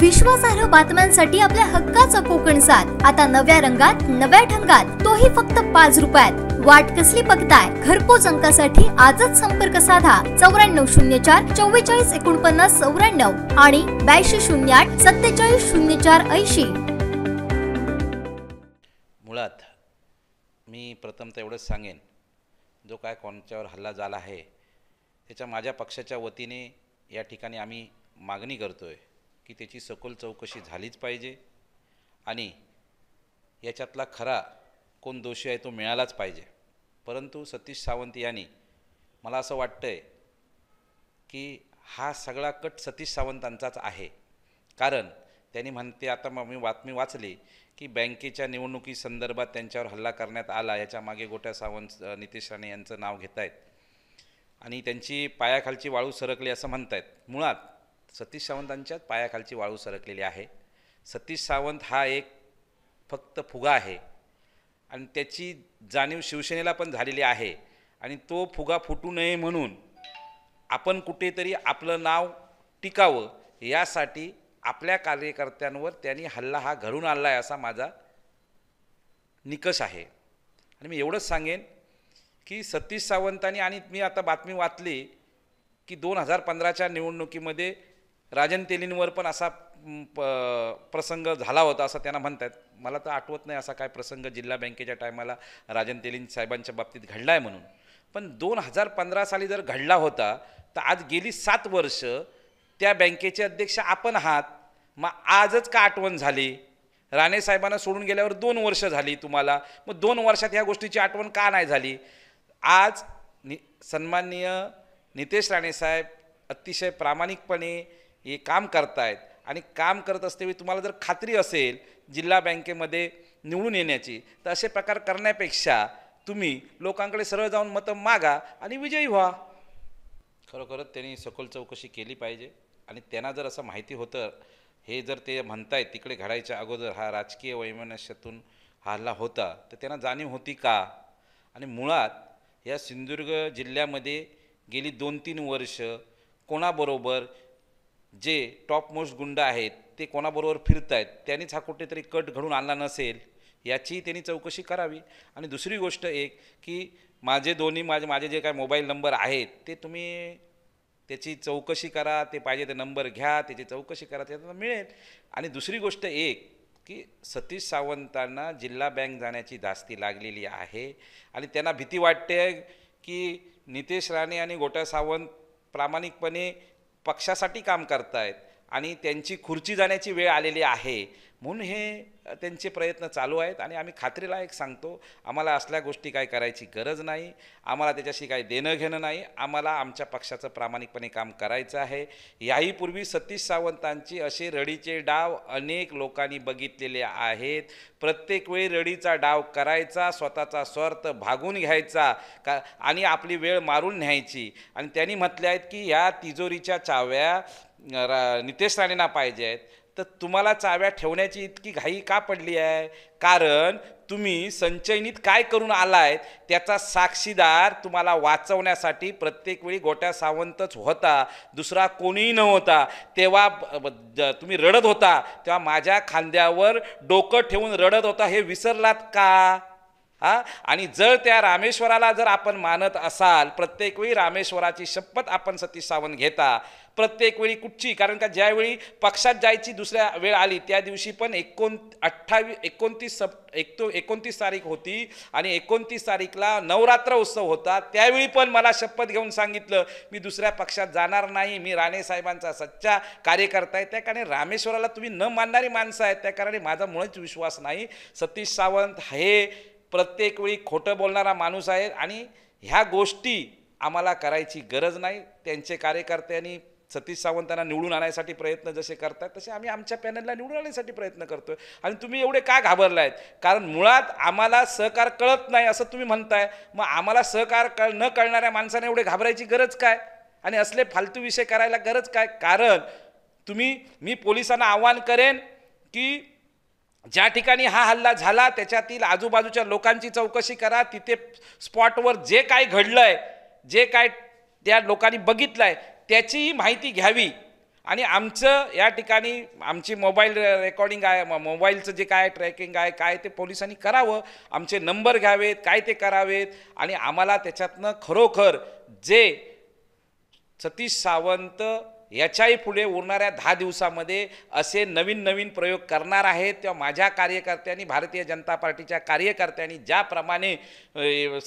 विश्वासार्ह बातम्यांसाठी आपल्या हक्काचा कोकण साथ. आता नव्या रंगात नव्या ढंगात तोही फक्त पाच रुपयात. वाट कसली बघताय? घरपोच अंकासाठी आजच संपर्क साधा. चौऱ्याण्णव शून्य चार चव्वेचाळीस एकोणपन्नास चौऱ्याण्णव आणि ब्याऐंशी शून्य आठ सत्तेचाळीस शून्य चार ऐंशी. मुळात मी प्रथम तर एवढंच सांगेन. जो काय कोणच्यावर हल्ला झाला आहे त्याच्या माझ्या पक्षाच्या वतीने या ठिकाणी आम्ही मागणी करतो आहे की त्याची सखोल चौकशी झालीच पाहिजे. आणि याच्यातला खरा कोण दोषी आहे तो मिळालाच पाहिजे. परंतु सतीश सावंत यांनी मला असं वाटतं आहे की हा सगळा कट सतीश सावंतांचाच आहे. कारण त्यांनी म्हणते आता मग मी बातमी वाचली की बँकेच्या निवडणुकीसंदर्भात त्यांच्यावर हल्ला करण्यात आला. याच्या मागे गोट्या सावंत नितेश राणे यांचं नाव घेत आहेत आणि त्यांची पायाखालची वाळू सरकली असं म्हणत आहेत मुळात सतीश सावंतांच्याच पायाखालची वाळू सरकलेली आहे. सतीश सावंत हा एक फक्त फुगा आहे. आणि त्याची जाणीव शिवसेनेला पण झालेली आहे. आणि तो फुगा फुटू नये म्हणून आपण कुठेतरी आपलं नाव टिकावं यासाठी आपल्या कार्यकर्त्यांवर त्यांनी हल्ला हा घडून आणला आहे असा माझा निकष आहे. आणि मी एवढंच सांगेन की सतीश सावंतांनी आणि मी आता बातमी वाचली की दोन हजार पंधराच्या निवडणुकीमध्ये राजन तेलींवर पण असा प- प्रसंग झाला होता असं त्यांना म्हणतात मला तर आठवत नाही असा काय प्रसंग जिल्हा बँकेच्या टायमाला राजन तेलीन साहेबांच्या बाबतीत घडला आहे म्हणून. पण दोन हजार पंधरा साली जर घडला होता तर आज गेली सात वर्ष त्या बँकेचे अध्यक्ष आपण आहात. मग आजच का आठवण झाली? राणे साहेबांना सोडून गेल्यावर दोन वर्ष झाली तुम्हाला. मग दोन वर्षात ह्या गोष्टीची आठवण का नाही झाली? आज नि सन्माननीय नितेश राणेसाहेब अतिशय प्रामाणिकपणे हे काम करतायत. आणि काम करत असतेवेळी तुम्हाला जर खात्री असेल जिल्हा बँकेमध्ये निवडून येण्याची तर असे प्रकार करण्यापेक्षा तुम्ही लोकांकडे सरळ जाऊन मतं मागा आणि विजयी व्हा. खरोखरच त्यांनी सखोल चौकशी केली पाहिजे. आणि त्यांना जर असं माहिती होतं हे जर ते म्हणतायत तिकडे घडायच्या अगोदर हा राजकीय वैमनस्यातून हा हल्ला होता तर त्यांना जाणीव होती का? आणि मुळात या सिंधुदुर्ग जिल्ह्यामध्ये गेली दोन तीन वर्ष कोणाबरोबर जे टॉप मोस्ट गुंड आहेत ते कोणाबरोबर फिरत आहेत त्यांनीच हा कुठेतरी कट घडून आणला नसेल याची त्यांनी चौकशी करावी. आणि दुसरी गोष्ट एक की माझे दोन्ही माझे माझे जे काय मोबाईल नंबर आहेत ते तुम्ही त्याची चौकशी करा ते पाहिजे ते नंबर घ्या त्याची चौकशी करा त्याला मिळेल. आणि दुसरी गोष्ट एक की सतीश सावंतांना जिल्हा बँक जाण्याची धास्ती लागलेली आहे. आणि त्यांना भीती वाटते की नितेश राणे आणि गोटा सावंत प्रामाणिकपणे पक्षासाठी काम करतायत आणि त्यांची खुर्ची जाण्याची वेळ आलेली आहे. म्हणून हे त्यांचे प्रयत्न चालू आहेत आणि आम्ही खात्रीला एक सांगतो आम्हाला असल्या गोष्टी काय करायची गरज नाही आम्हाला त्याच्याशी काही देणं घेणं नाही आम्हाला आमच्या पक्षाचं प्रामाणिकपणे काम करायचं आहे. याही पूर्वी सतीश सावंतांची असे रडीचे डाव अनेक लोकांनी बघितलेले आहेत. प्रत्येक वेळी रडीचा डाव करायचा स्वतःचा स्वार्थ भागून घ्यायचा का आणि आपली वेळ मारून न्यायची. आणि त्यांनी म्हटले आहेत की ह्या तिजोरीच्या चाव्या रा नितेश राणेंना पाहिजे आहेत. तर तुम्हाला चाव्या ठेवण्याची इतकी घाई का पडली आहे? कारण तुम्ही संचयनीत काय करून आलाय त्याचा साक्षीदार तुम्हाला वाचवण्यासाठी प्रत्येक वेळी गोट्या सावंतच होता दुसरा कोणीही नव्हता तेव्हा तुम्ही रडत होता तेव्हा माझ्या खांद्यावर डोकं ठेवून रडत होता हे विसरलात का? हा? आणि जर त्या रामेश्वराला जर आपण मानत असाल प्रत्येक वेळी रामेश्वराची शपथ आपण सतीश सावंत घेता प्रत्येक वेळी कुठची? कारण का ज्यावेळी पक्षात जायची दुसऱ्या वेळ आली त्या दिवशी पण एकोण अठ्ठावीस एकोणतीस सप एक तो एकोणतीस तारीख होती आणि एकोणतीस तारीखला नवरात्र उत्सव होता. त्यावेळी पण मला शपथ घेऊन सांगितलं मी दुसऱ्या पक्षात जाणार नाही मी राणे साहेबांचा सच्चा कार्यकर्ता आहे. त्या कारणे रामेश्वराला तुम्ही न मानणारी माणसं आहेत. त्या कारणे माझा मुळीच विश्वास नाही. सतीश सावंत हे प्रत्येक वेळी खोटं बोलणारा माणूस आहे आणि ह्या गोष्टी आम्हाला करायची गरज नाही. त्यांचे कार्यकर्त्यांनी सतीश सावंतांना निवडून आणण्यासाठी प्रयत्न जसे करतात तसे आम्ही आमच्या पॅनलला निवडून आणण्यासाठी प्रयत्न करतो आहे आणि तुम्ही एवढे का घाबरलायत? कारण मुळात आम्हाला सहकार कळत नाही असं तुम्ही म्हणताय. मग आम्हाला सहकार कळ न कळणाऱ्या माणसाने एवढे घाबरायची गरज काय? आणि असले फालतू विषय करायला गरज काय? कारण तुम्ही मी पोलिसांना आव्हान करेन की ज्या ठिकाणी हा हल्ला झाला त्याच्यातील आजूबाजूच्या लोकांची चौकशी करा. तिथे स्पॉटवर जे काय घडलं आहे जे काय त्या लोकांनी बघितलं आहे त्याचीही माहिती घ्यावी. आणि आमचं या ठिकाणी आमची मोबाईल रेकॉर्डिंग आहे म- मोबाईलचं जे काय ट्रॅकिंग आहे काय ते पोलिसांनी करावं आमचे नंबर घ्यावेत काय ते करावेत आणि आम्हाला त्याच्यातनं खरोखर जे सतीश सावंत याच्याही पुढे उरणाऱ्या दहा दिवसामध्ये असे नवीन नवीन प्रयोग करणार आहेत. तेव्हा माझ्या कार्यकर्त्यांनी भारतीय जनता पार्टीच्या कार्यकर्त्यांनी ज्याप्रमाणे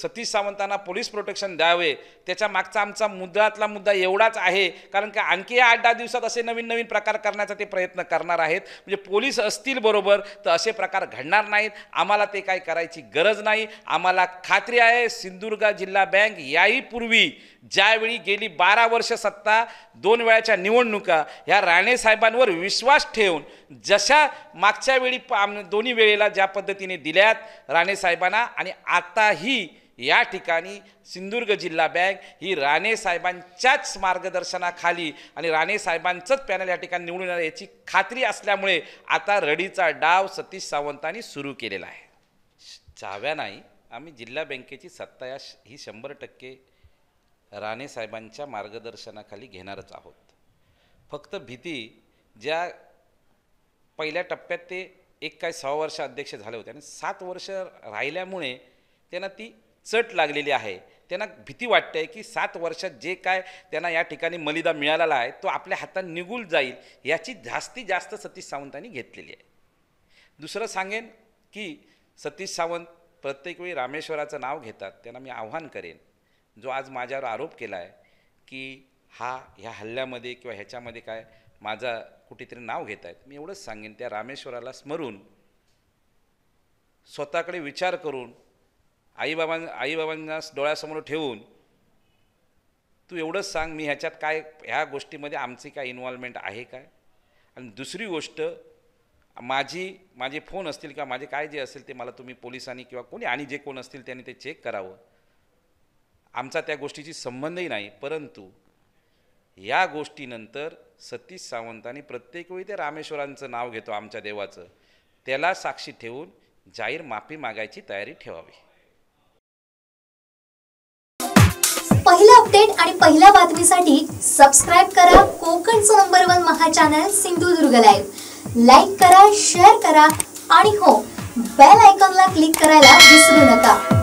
सतीश सावंतांना पोलीस प्रोटेक्शन द्यावे त्याच्या मागचा आमचा मुद्दातला मुद्दा एवढाच आहे. कारण का आणखी या आठ दहा दिवसात असे नवीन नवीन प्रकार करण्याचा ते प्रयत्न करणार आहेत. म्हणजे पोलीस असतील बरोबर तर असे प्रकार घडणार नाहीत. आम्हाला ते काही करायची गरज नाही. आम्हाला खात्री आहे सिंधुदुर्ग जिल्हा बँक याही पूर्वी ज्यावेळी गेली बारा वर्ष सत्ता दोन वेळाच्या निवडणुका ह्या राणे साहेबांवर विश्वास ठेवून जशा मागच्या वेळी प- आम- दोन्ही वेळेला ज्या पद्धतीने दिल्यात राणे साहेबांना आणि आताही या ठिकाणी सिंधुदुर्ग जिल्हा बँक ही राणे साहेबांच्याच मार्गदर्शनाखाली आणि राणे साहेबांचंच पॅनल या ठिकाणी निवडून येणार याची खात्री असल्यामुळे आता रडीचा डाव सतीश सावंतांनी सुरू केलेला आहे. चाव्या नाही आम्ही जिल्हा बँकेची सत्ता या श- ही शंभर टक्के राणे साहेबांच्या मार्गदर्शनाखाली घेणारच आहोत. फक्त भीती ज्या पहिल्या टप्प्यात ते एक काय सहा वर्ष अध्यक्ष झाले होते आणि सात वर्ष राहिल्यामुळे त्यांना ती चट लागलेली आहे. त्यांना भीती वाटते की सात वर्षात जे काय त्यांना या ठिकाणी मलिदा मिळालेला आहे तो आपल्या हातात निघून जाईल याची जास्तीत जास्त सतीश सावंतांनी घेतलेली आहे. दुसरं सांगेन की सतीश सावंत प्रत्येक वेळी रामेश्वराचं नाव घेतात त्यांना मी आव्हान करेन. जो आज माझ्यावर आरोप केला आहे की हा ह्या हल्ल्यामध्ये किंवा ह्याच्यामध्ये काय माझा कुठेतरी नाव घेत आहेत मी एवढंच सांगेन त्या रामेश्वराला स्मरून स्वतःकडे विचार करून आईबाबां आईबाबांना डोळ्यासमोर ठेवून तू एवढंच सांग मी ह्याच्यात काय ह्या गोष्टीमध्ये आमची काय इन्व्हॉल्वमेंट आहे काय? आणि दुसरी गोष्ट माझी माझे फोन असतील किंवा माझे काय जे असेल ते मला तुम्ही पोलिसांनी किंवा कोणी आणि जे कोण असतील त्यांनी ते चेक करावं. आमचा त्या गोष्टीची संबंधही नाही परंतु या गोष्टीनंतर सतीश सावंतांनी प्रत्येक वेळी ते रामेश्वरांचं नाव घेतो आमच्या देवाचं त्याला साक्षी ठेवून जाहीर माफी मागायची तयारी ठेवावी. पहिलं अपडेट आणि पहिल्या बातमीसाठी सबस्क्राईब करा कोकणचं number one Maha channel Sindhudurg live like करा शेअर करा आणि हो बेल आयकॉनला क्लिक करायला विसरू नका.